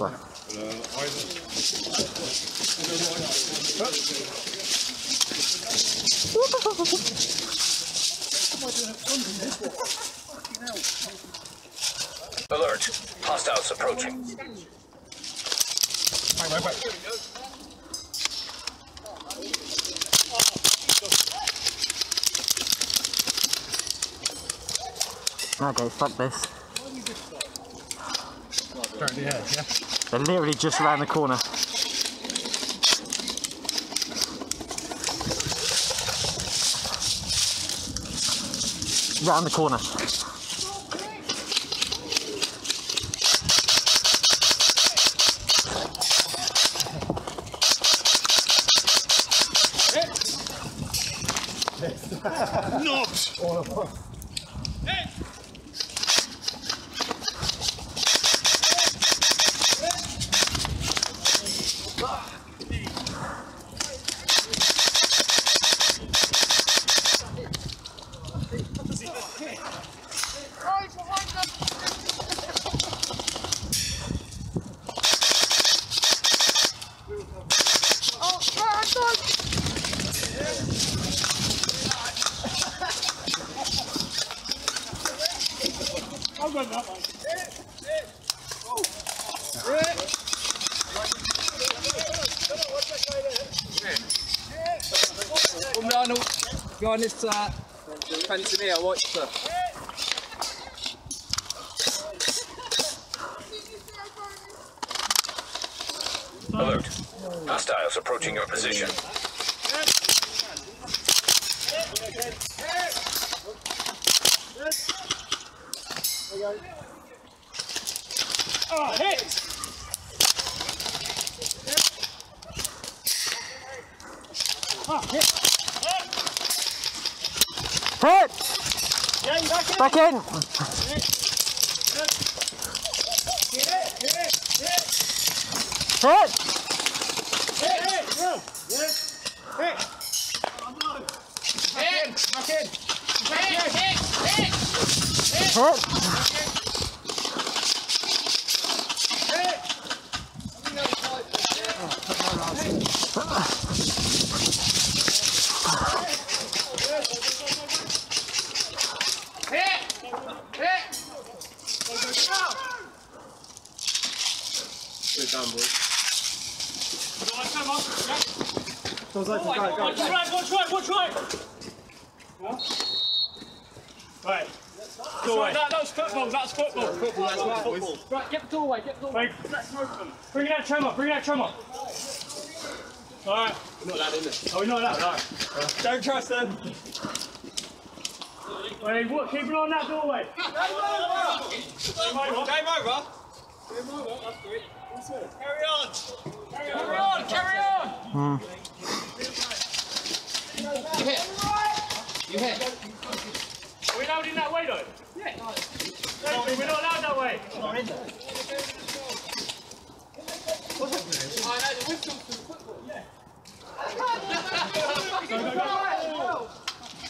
Sorry. Alert. Hostiles approaching. Wait, wait, wait. Okay, fuck this. Turn the head, yeah? They're literally just around the corner. Round the corner. Come down, go on this uh, fence in here, watch sir. Alert. Hostiles approaching your position. Oh, hit! Oh, hit! Hit! Yeah, you back in? Back in! Hit, hit, it, hit, it, Hit! hit, hit, through. Yeah. Hit. Hit. Back in. Back in. Hit! Good done, boys. Come on, yeah. Go, go, go. Watch right, watch right, watch right. Right. Doorway. That, that was football, that's football. Football, that's right, boys. Right, get the doorway, get the doorway. Let's open. Bring that trimmer, bring that trimmer. Alright. We're not that in there. Oh, we're not allowed? Alright. Don't trust them. Wait, what? Keep an eye on that doorway. Game over. Game over. Carry on. Carry on, carry on. Hmm. You hit. You hit. Are we allowed in that way though? Yeah. No, we're not allowed that way.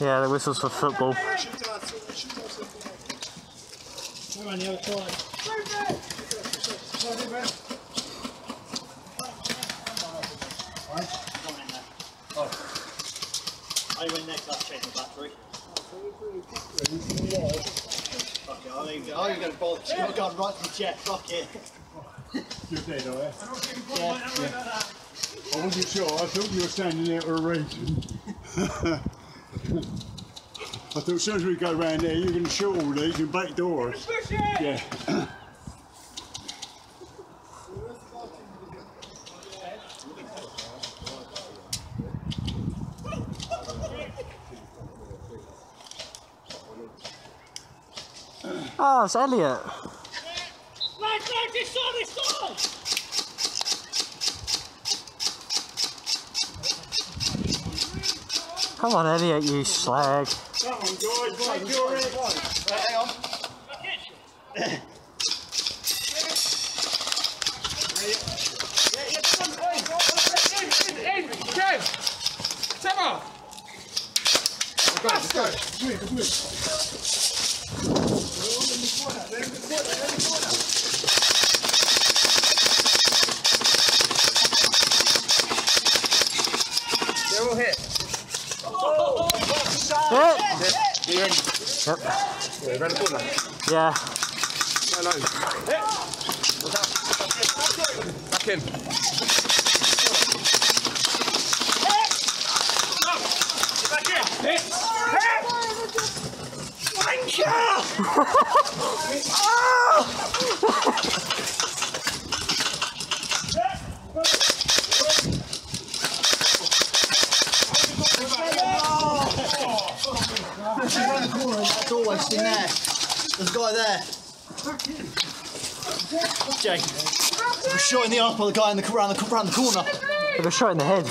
Yeah, the whistles for football. We're on the other side. I went next, I'll change the battery. Fuck it, I ain't, I ain't gonna bother. I've gone right to the jet, fuck it. You're dead, are you? Yeah. I wasn't sure. I thought you were standing there arranging. I thought as soon as we go round there, you're going to shoot all these and back doors. Yeah. Oh, it's Elliot. Lads, lads, this side, this side. Come on, Elliot, you slag. Come on, guys, take your it. hang on. Come In, in, Kev. Timmer. Let's go. Come here, come here. Yep. Yeah, round the corner. Yeah. No. Back in. Around the corner, that doorway, in there. There's a guy there. Jake, we're shot in the arse by the guy in the, around, the, around the corner. They were shot in the head.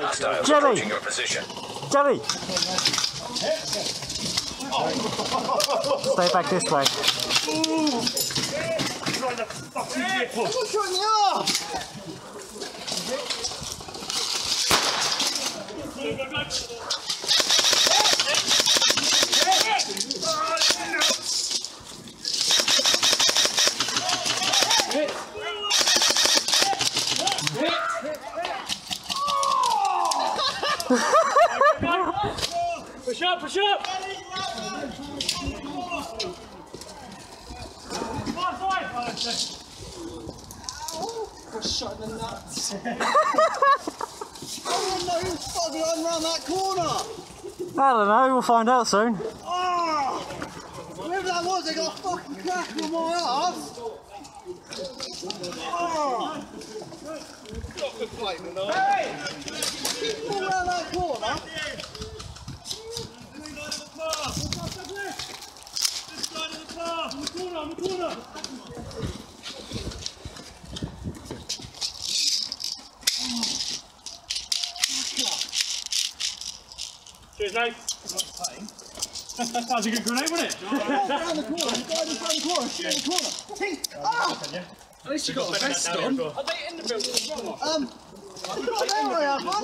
Hostiles Jimmy. approaching your position. Jelly! Stay back this way. Right the fucking vehicle. Shot in the arse! Go, go, go. Push up, push up! The fucking around that corner. I don't know, we'll find out soon. Oh! Whoever that was, they got a fucking crack on my ass. Oh! Hey! Keep all around Cheers, mate. That was a good grenade, wasn't it? Around the corner, the guy just the corner, shoot in the corner. Hey, ah! At least you got a vest on. Um, you got there I have, man.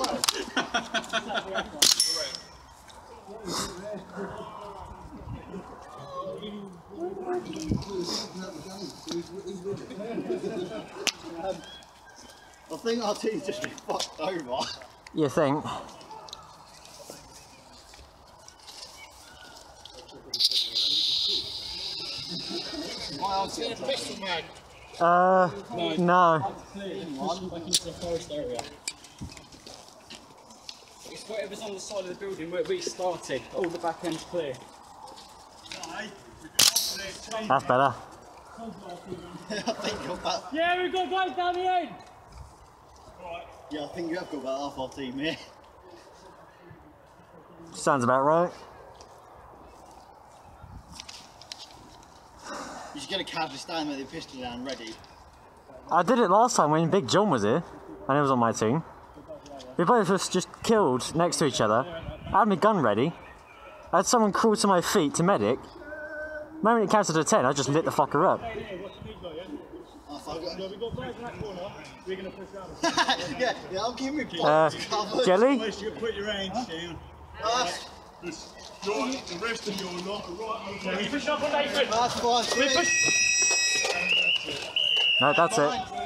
I think our team's just been fucked over. You think? My arm's getting pissed. Uh, no. It's whatever's on the side of the building where we started. All the back end's clear. That's better. I think you're about, Yeah, we've got guys down the end. yeah, I think you have got about half our team here. Sounds about right. You should get a casually stand with your pistol down ready. I did it last time when Big John was here, and he was on my team. We both just just killed next to each other. I had my gun ready. I had someone crawl to my feet to medic. The moment it counted to 10, I just lit the fucker up. We've got guys in that corner. We're going to push around. yeah, yeah, I'll give me Uh, blocks. Jelly? you put your hands down. You're, the rest of you are not right okay. push up on Nathan. push. No, that's it.